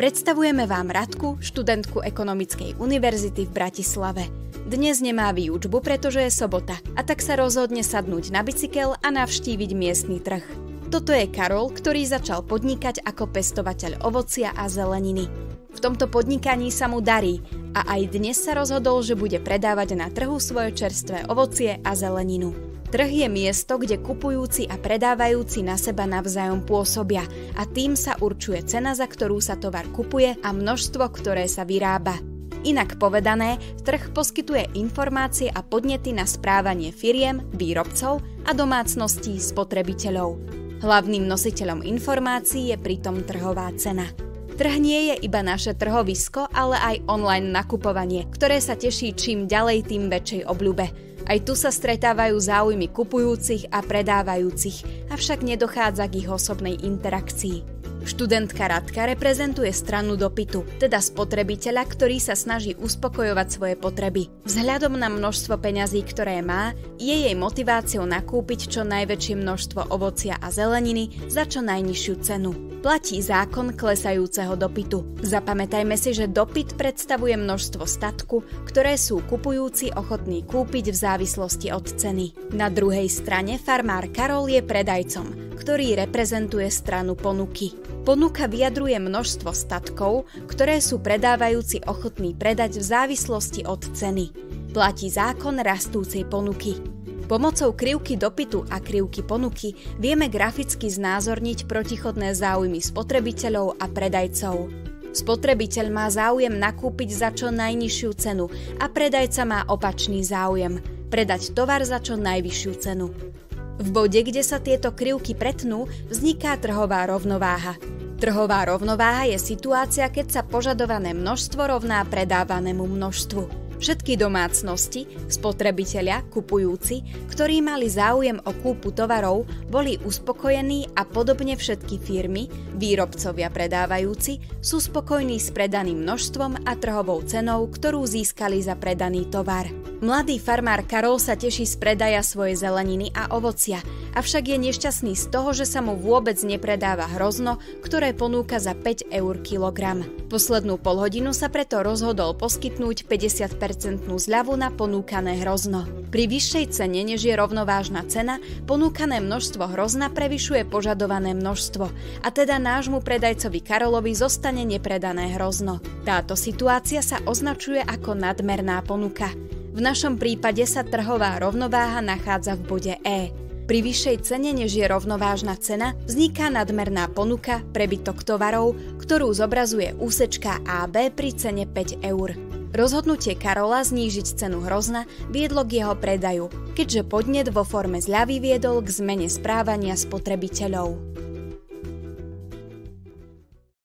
Predstavujeme vám Radku, študentku Ekonomickej univerzity v Bratislave. Dnes nemá výučbu, pretože je sobota a tak sa rozhodne sadnúť na bicykel a navštíviť miestny trh. Toto je Karol, ktorý začal podnikať ako pestovateľ ovocia a zeleniny. V tomto podnikaní sa mu darí a aj dnes sa rozhodol, že bude predávať na trhu svoje čerstvé ovocie a zeleninu. Trh je miesto, kde kupujúci a predávajúci na seba navzájom pôsobia a tým sa určuje cena, za ktorú sa tovar kupuje a množstvo, ktoré sa vyrába. Inak povedané, trh poskytuje informácie a podnety na správanie firiem, výrobcov a domácností spotrebiteľov. Hlavným nositeľom informácií je pritom trhová cena. Trh nie je iba naše trhovisko, ale aj online nakupovanie, ktoré sa teší čím ďalej tým väčšej obľube. Aj tu sa stretávajú záujmy kupujúcich a predávajúcich, avšak nedochádza k ich osobnej interakcii. Študentka Radka reprezentuje stranu dopytu, teda spotrebiteľa, ktorý sa snaží uspokojovať svoje potreby. Vzhľadom na množstvo peňazí, ktoré má, je jej motiváciou nakúpiť čo najväčšie množstvo ovocia a zeleniny za čo najnižšiu cenu. Platí zákon klesajúceho dopytu. Zapamätajme si, že dopyt predstavuje množstvo statku, ktoré sú kupujúci ochotní kúpiť v závislosti od ceny. Na druhej strane farmár Karol je predajcom, ktorý reprezentuje stranu ponuky. Ponuka vyjadruje množstvo statkov, ktoré sú predávajúci ochotní predať v závislosti od ceny. Platí zákon rastúcej ponuky. Pomocou krivky dopytu a krivky ponuky vieme graficky znázorniť protichodné záujmy spotrebiteľov a predajcov. Spotrebiteľ má záujem nakúpiť za čo najnižšiu cenu a predajca má opačný záujem predať tovar za čo najvyššiu cenu. V bode, kde sa tieto krivky pretnú, vzniká trhová rovnováha. Trhová rovnováha je situácia, keď sa požadované množstvo rovná predávanému množstvu. Všetky domácnosti, spotrebitelia, kupujúci, ktorí mali záujem o kúpu tovarov, boli uspokojení a podobne všetky firmy, výrobcovia predávajúci, sú spokojní s predaným množstvom a trhovou cenou, ktorú získali za predaný tovar. Mladý farmár Karol sa teší z predaja svojej zeleniny a ovocia, avšak je nešťastný z toho, že sa mu vôbec nepredáva hrozno, ktoré ponúka za 5 eur kilogram. Poslednú polhodinu sa preto rozhodol poskytnúť 50 10% zľavu na ponúkané hrozno. Pri vyššej cene, než je rovnovážna cena, ponúkané množstvo hrozna prevyšuje požadované množstvo a teda nášmu predajcovi Karolovi zostane nepredané hrozno. Táto situácia sa označuje ako nadmerná ponuka. V našom prípade sa trhová rovnováha nachádza v bode E. Pri vyššej cene, než je rovnovážna cena, vzniká nadmerná ponuka, prebytok tovarov, ktorú zobrazuje úsečka AB pri cene 5 eur. Rozhodnutie Karola znížiť cenu hrozna viedlo k jeho predaju, keďže podnet vo forme zľavy viedol k zmene správania spotrebiteľov.